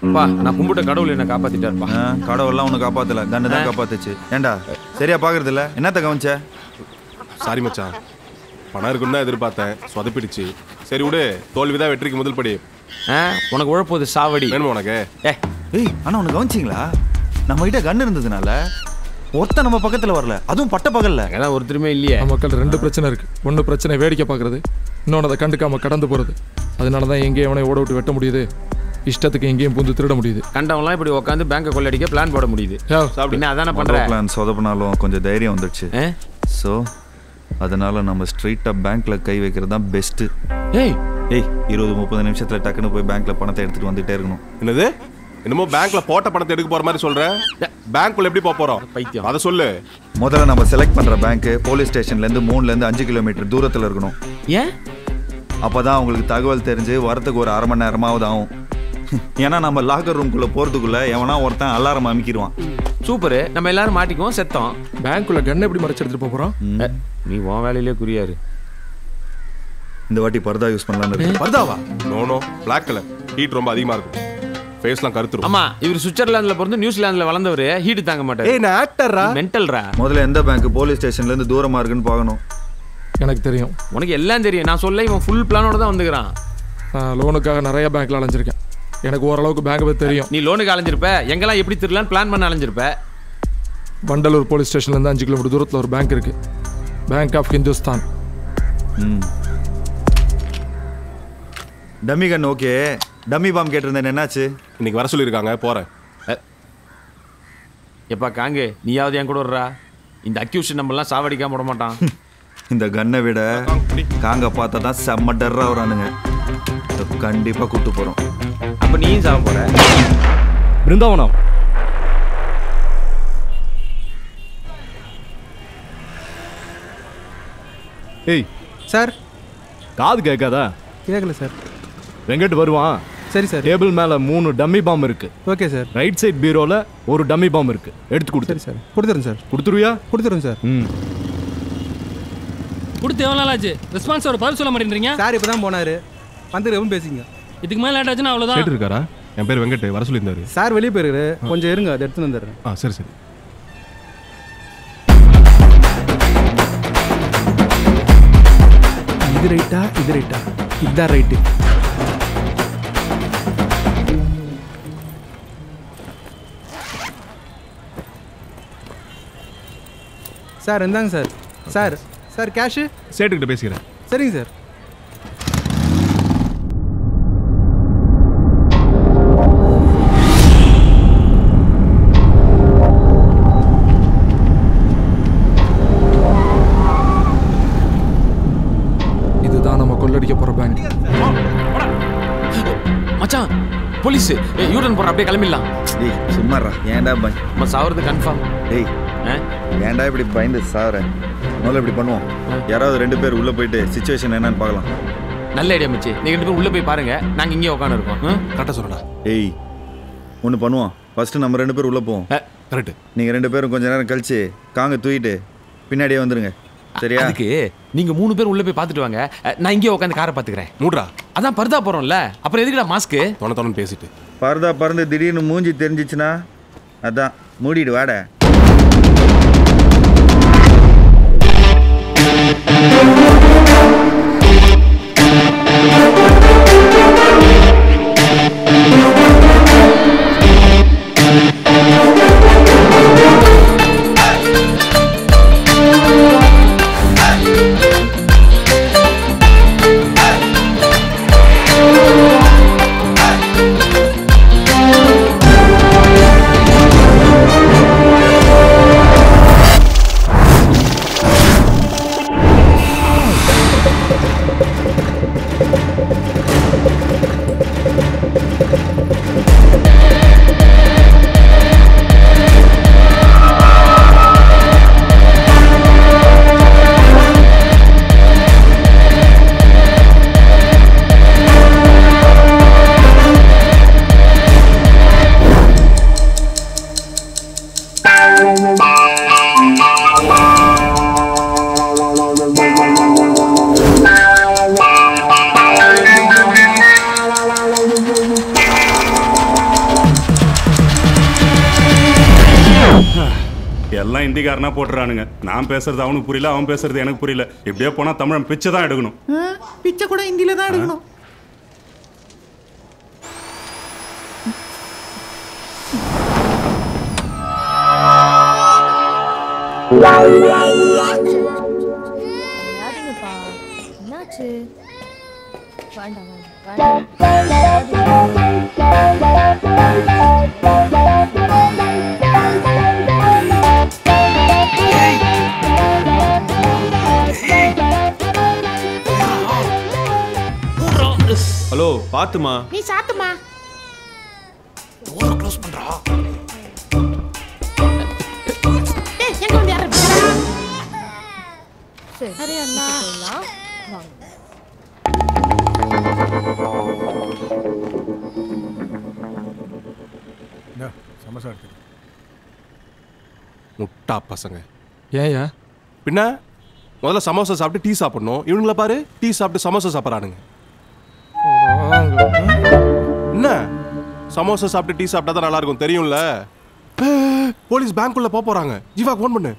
பா நான் கும்பிட்ட கடவுள் என்ன காப்பாத்திட்டாருப்பா. கடவுள்லாம் ஒன்று காப்பாத்தல. கண்ணு தான் காப்பாத்துச்சு. ஏண்டா சரியா பாக்குறது இல்ல என்னத்த கவனிச்ச? சாரி மச்சான். பணம் இருக்குன்னு தான் எதிர்பார்த்தேன். சொதப்பிடுச்சு. சரி விடு தோல்விதான் வெற்றிக்கு முதல் படி. உனக்கு உழப்போது சாவடி. வேணுமா உனக்கு? ஏ. ஏய் ஆனா உனக்கு கவனிச்சிங்களா? நம்ம கிட்ட கண்ணு இருந்ததுனால ஒருத்தன் நம்ம பக்கத்துல வரல. அதுவும் பட்ட பகல்ல. அதான் ஒருத்தருமே இல்லையே. மக்கள் ரெண்டு பிரச்சனை இருக்கு. ஒன்று பிரச்சனை வேடிக்கை பார்க்கறது இன்னொன்று அதை கண்டுக்காம கடந்து போறது. அதனால தான் எங்கேயும் எவனை ஓட விட்டு வெட்ட முடியுது. இஷ்டத்துக்கு எங்கேயும் பூந்து திருட முடியுது. கண்டவன்லாம் இப்படி உட்காந்து பேங்கை கொள்ளடிக்க பிளான் போட முடியுது. யோ, பின்ன அதானே பண்ற? பிளான் சொதப்பினாலும் கொஞ்சம் தைரியம் வந்துடுச்சு? ஸோ அதனால நம்ம ஸ்ட்ரெயிட்டாக பேங்க்ல கை வைக்கிறது தான் பெஸ்ட்டு ஏய். ஏய் இருபது முப்பது நிமிஷத்துல டக்குன்னு போய் பேங்க்ல பணத்தை எடுத்துட்டு வந்துட்டே இருக்கணும். என்னது? என்னமோ பேங்க்ல போட்ட பணத்தை எடுக்க போற மாதிரி சொல்ற? பேங்க்குள்ள எப்படி போக போறோம்? பைத்தியம். அதை சொல்லு. முதல்ல நம்ம செலக்ட் பண்ற பேங்க் போலீஸ் ஸ்டேஷன்ல இருந்து மூணுல இருந்து அஞ்சு கிலோமீட்டர் தூரத்துல இருக்கணும். ஏன்? அப்பதான் அவங்களுக்கு தகவல் தெரிஞ்சு வரத்துக்கு ஒரு அரை மணி நேரமாவது ஆகும். ஏன்னா நம்ம லாக்கர் ரூம்குள்ள போறதுக்குள்ள எவனா ஒருத்தன் அலாரம் அமைக்கிடுவான். சூப்பரு. நம்ம எல்லாரும் மாட்டிக்குவோம் செத்தோம். பேங்க்குள்ள கண்ணை எப்படி மறைச்சு எடுத்துட்டு போறோம்? நீ உன் வேலையிலே குறியாரு இந்த வாட்டி பர்தா யூஸ் பண்ணலாம்னு வருதாவா no no black colour heat ரொம்ப அதிகமா இருக்கும் ஃபேஸ்லாம் கருத்துரும். ஆமா இவர் சுவிட்சர்லாந்துல பிறந்து நியூசிலாந்துல வளர்ந்தவரு. ஹீட் தாங்க மாட்டாரு. நான் ஆக்டரா மென்டல்ரா முதல்ல எந்த பேங்க் போலீஸ் ஸ்டேஷன்ல இருந்து தூரமா இருக்குன்னு பார்க்கணும். எனக்கு தெரியும். உனக்கு எல்லாம் தெரியும். நான் சொல்ல இவன் ஃபுல் பிளானோட தான் வந்துக்கிறான். நான் லோனுக்காக நிறைய பேங்க்ல அலைஞ்சிருக்கேன். எனக்கு ஓரளவுக்கு பேங்க் பத்தி தெரியும். நீ லோனுக்கு அலைஞ்சிருப்ப. எங்கெல்லாம் எப்படி திருடலான்னு பிளான் பண்ண அலைஞ்சிருப்ப? வண்டலூர் போலீஸ் ஸ்டேஷன்ல இருந்து அஞ்சு கிலோமீட்டர் தூரத்தில் ஒரு பேங்க் இருக்கு. பேங்க் ஆஃப் ஹிந்துஸ்தான் ம். Dummy gun okay dummy bomb கேட்டிருந்தேன். என்னாச்சு? இன்னைக்கு வர சொல்லியிருக்காங்க. போறேன். எப்பா காங்கு? நீயாவது என் கூட வர்றா? இந்த அக்யூஷன் நம்மலாம் சாவடிக்காம விட மாட்டான் இந்த கன்னை விட காங்க பார்த்தா தான் செம்ம டர்ரா வரானுங்க கண்டிப்பா கூட்டு போறோம். அப்ப நீயும் சாவ போற? பிருந்தாவனம். ஏய் சார். காது கேட்காதா? கேட்கல சார். வெங்கட் வருவான். சரி சார். டேபிள் மேல மூணு டம்மி பாம் இருக்கு. Okay sir. ரைட் சைடு பீரோல ஒரு டம்மி பாம் இருக்கு. எடுத்து கொடுத்து. சரி சார். கொடுத்துறேன் சார். கொடுத்துருவியா? கொடுத்துறேன் சார். ம். கொடுத்து எவ்வளோ நாள் ஆச்சு? ரெஸ்பான்ஸ் ஒரு பதில் சொல்ல மாட்டேங்கிறீங்க சார் இப்போ தான் போனார். வந்து எவ்வளோ பேசிங்க. இதுக்கு மேலே லேட் ஆச்சுன்னா அவ்வளோதான் கேட்டு இருக்காரா என் பேர் வெங்கட் வர சொல்லியிருந்தாரு. சார் வெளியே போயிருக்காரு. கொஞ்சம் இருங்க அதை எடுத்துன்னு வந்துடுறேன். ஆ சரி சரி. இது ரைட்டா இது ரைட்டா இதுதான் ரைட்டு சார் இந்தாங்க சார். சார் சார் கேஷு சேட்டுக்கிட்ட பேசிக்கிறேன். சரிங்க சார். போலீஸ் யூடன் போற அப்படியே கிளம்பிடலாம். டேய் சும்மாறா ஏன்டா பய நம்ம சாவறது கன்ஃபார்ம் டேய் ஏன்டா இப்படி பயந்து சாவற? முதல்ல இப்படி பண்ணுவோம். யாராவது ரெண்டு பேர் உள்ள போயிட்டு சுச்சுவேஷன் என்னன்னு பார்க்கலாம். நல்ல ஐடியா மச்சி. நீங்க ரெண்டு பேரும் உள்ள போய் பாருங்க. நாங்க இங்கே உட்காந்து இருக்கோம். கரெக்டாக சொல்லடா ஏய் ஒன்று பண்ணுவோம். ஃபர்ஸ்ட் நம்ம ரெண்டு பேர் உள்ள போவோம். கரெக்ட் நீங்க ரெண்டு பேரும் கொஞ்ச நேரம் கழிச்சு காங்க தூக்கிட்டு பின்னாடியே வந்துருங்க. சரியா? அதுக்கு நீங்க மூணு பேர் உள்ள போய் பார்த்துட்டு வாங்க. நான் இங்கே உட்காந்து காரை பார்த்துக்கிறேன். மூட்ரா அதான் பர்தா போறோம்ல. அப்புறம் எதுக்குடா மாஸ்க்கு தொண தொணன்னு பேசிட்டு. பறந்தா பறந்து திடீர்னு மூஞ்சி தெரிஞ்சிச்சுன்னா அதான் மூடிடு வாட. எல்லாம் இந்திக்காரனா போட்டுறானுங்க. நான் பேசுறது அவனுக்கு புரியல அவன் பேசுறது எனக்கு புரியல. இப்படியே போனா தமிழன் பிச்சை தான் எடுக்கணும். பிச்சை கூட ஹிந்தியில தான் எடுக்கணும். என்னாச்சு? வேண்டாம் வேண்டாம் ஹலோ பாத்துமா? நீ சாத்துமா? டேய், எங்க வந்து யாரு இருக்காரா? சரி. அரே அண்ணா. போயிடலாம். வாங்க சமோசா எடுத்து முட்டா பசங்க. ஏன்யா பின்ன முதல்ல சமோசா சாப்பிட்டு டீ சாப்பிடணும். இவனுங்கள பாரு டீ சாப்பிட்டு சமோசா சாப்பிட்றானுங்க. சமோசா சாப்பிட்டு டீ சாப்பிட்டா தான் நல்லா இருக்கும் தெரியும்ல போலீஸ் பேங்க்குள்ள போக போறாங்க. ஜீவா ஃபோன் பண்ணு.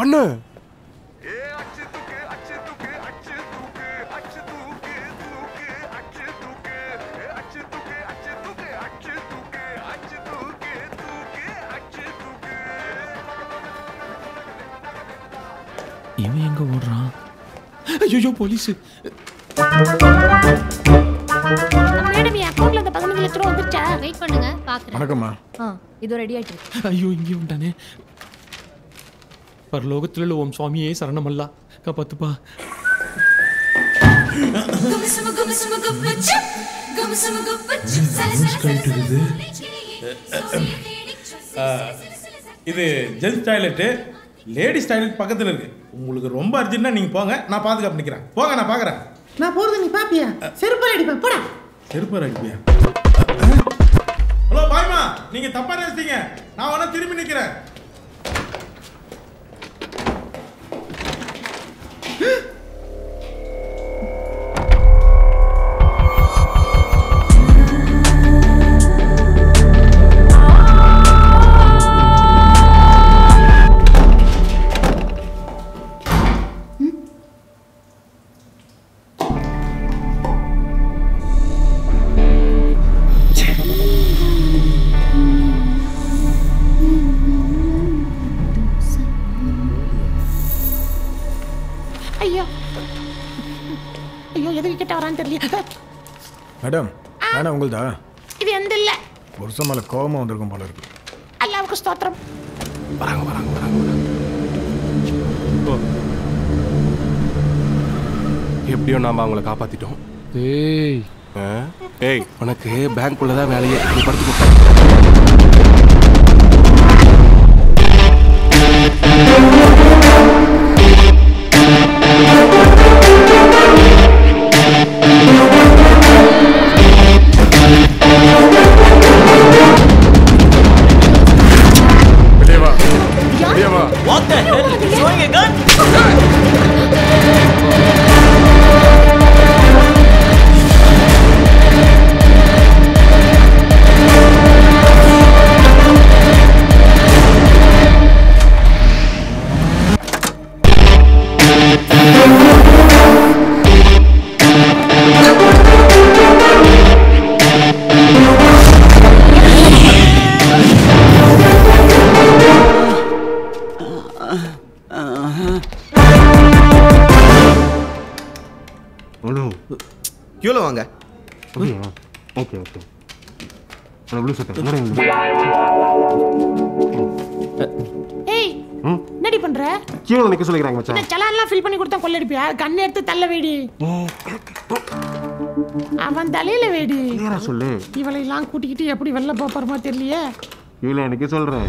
பண்ணு. இவன் எங்க ஓடுறான்? ஐயோ போலீஸ். வெயிட் பண்ணுங்க பாக்குறேன் வணக்கம்மா ஆ இது ரெடி ஆயிட்டு இருக்கு ஐயோ இங்கே வந்துட்டானே பரலோகத்தில் ஓம் சுவாமியே சரணமல்லா காப்பாத்துப்பா இது ஜென்ஸ் டாய்லெட்டு லேடிஸ் டாய்லெட் பக்கத்தில் இருக்கு உங்களுக்கு ரொம்ப அர்ஜென்ட்டாக நீங்கள் போங்க நான் பாதுகாப்பு நிற்கிறேன் போங்க நான் பார்க்குறேன் நான் போறது நீ பாப்பியா செருப்பால் அடிப்பேன் போடா செருப்பர் அடிப்பியா ஹலோ பாய்மா நீங்கள் தப்பா நினைச்சீங்க நான் வேணா திரும்பி நிற்கிறேன் மேடம் வேணாம் உங்களுதா? இது எந்த இல்ல. வருஷம் மேலே கோபமாக வந்திருக்கும் போல இருக்கு. அல்லாவுக்கு ஸ்தோத்திரம். வராங்க வராங்க வராங்க. எப்படியோ நாம அவங்கள காப்பாத்திட்டோம். ஏய்? ஏய். உனக்கு பேங்க்குள்ள தான் வேலையே. படுத்து கியூல வாங்க. Okay okay. ப்ளூ சட்டை ஏய் என்னடி பண்ற? கீழே நிக்க சொல்லிக்கிறாங்க மச்சான். சலான்லாம் ஃபில் பண்ணி கொடுத்தா கொள்ளடிப்பியா? கண்ணை எடுத்து தள்ள வேடி. அவன் தலையில வேடி. சொல்லு. இவளை எல்லாம் கூட்டிக்கிட்டு எப்படி வெளில போறமா தெரியலையே? கீழே எனக்கு சொல்றேன்.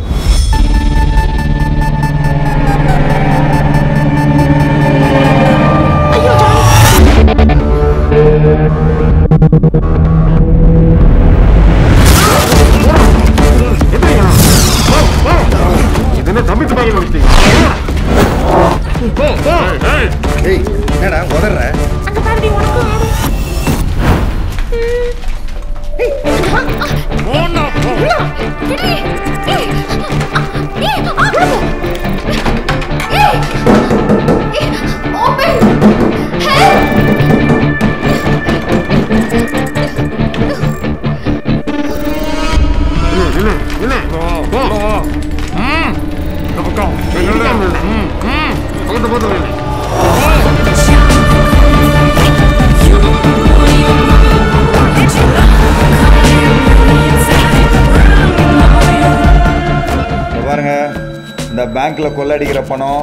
பேங்க்ல கொள்ளடிக்கிற பணம்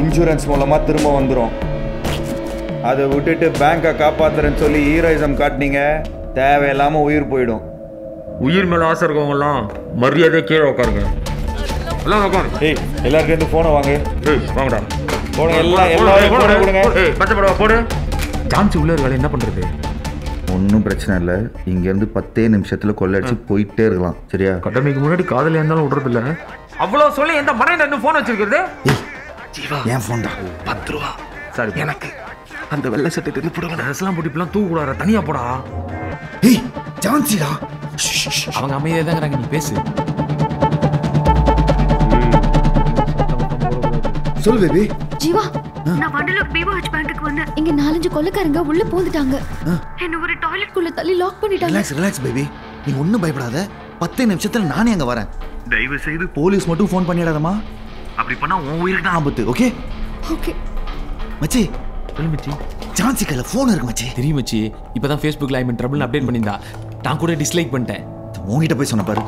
இன்சூரன்ஸ் மூலமா திரும்ப வந்துடும் அதை விட்டுட்டு பேங்கை காப்பாத்துறேன்னு சொல்லி ஹீரோயிசம் காட்டினீங்க தேவையில்லாம உயிர் போயிடும். உயிர் மேல ஆசை இருக்கவங்கலாம் மரியாதை கீழே உட்காருங்க எல்லாம் உட்காரு ஏய் எல்லாருக்கும் இருந்து போனை வாங்க. ஏய் வாங்கடா. போடுங்க எல்லாம் எல்லாரும் கொடுங்க. படவா போடு. ஜான்சி உள்ள இருக்காளே என்ன பண்றது? ஒன்றும் பிரச்சனை இல்லை. இங்கேருந்து பத்தே நிமிஷத்தில் கொள்ளடிச்சு போயிட்டே இருக்கலாம். சரியா? கடமைக்கு முன்னாடி காதலியா இருந்தாலும் விடுறது இல்ல அவ்வளவு சொல்லி எந்த மனையில இருந்து போன் வச்சிருக்கிறது? என் ஃபோன் தான் பத்து ரூபா. சரி எனக்கு அந்த வெள்ளை சட்டை திருப்பி போடுங்க ட்ரெஸ்லாம் போட்டு இப்பெல்லாம் தூக்க கூடாது தனியா போடா. ஏய் ஜான்சிடா? அவங்க அமைதியா தாங்கிறாங்க நீ பேசு. சொல் பேபி. ஜீவா நான் வண்டலூர் பிஓஹெச் பேங்க்குக்கு வந்தேன். இங்க நாலஞ்சு கொள்ளைக்காரங்க உள்ள பூந்துட்டாங்க. என்ன ஒரு டாய்லெட் குள்ள தள்ளி லாக் பண்ணிட்டாங்க. ரிலாக்ஸ் ரிலாக்ஸ் பேபி நீ ஒன்றும் பயப்படாத. பத்து நிமிஷத்துல நானே அங்க வரேன். தயவு செய்து போலீஸ் மட்டும் ஃபோன் பண்ணிடாதம்மா. அப்படி பண்ணா உன் உயிருக்கு தான் ஆபத்து ஓகே ஓகே. மச்சி. சொல்லு மச்சி. ஜான்சி கையில ஃபோன் இருக்கு மச்சி. தெரியும் மச்சி. இப்பதான் ஃபேஸ்புக்ல ஐ மீன் ட்ரபிள் அப்டேட் பண்ணியிருந்தா. நான் கூட டிஸ்லைக் பண்ணிட்டேன். உன்கிட்ட போய் சொன்ன பாரு.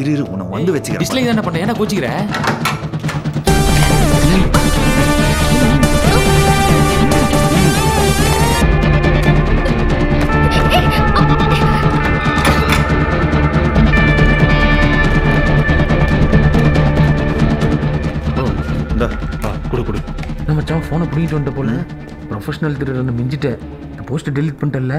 இரு இரு உன்னை வந்து வச்சுக்கிறேன். டிஸ்லைக் தானே பண்ணேன். ஏன்னா கோச்சிக்கிற? மச்சான் ஃபோனை பிடிக்கிட்டு வந்துட்ட போல. ப்ரொஃபஷனல் திருடனை மிஞ்சிட்டேன் போஸ்ட் டெலிட் பண்ணிட்டல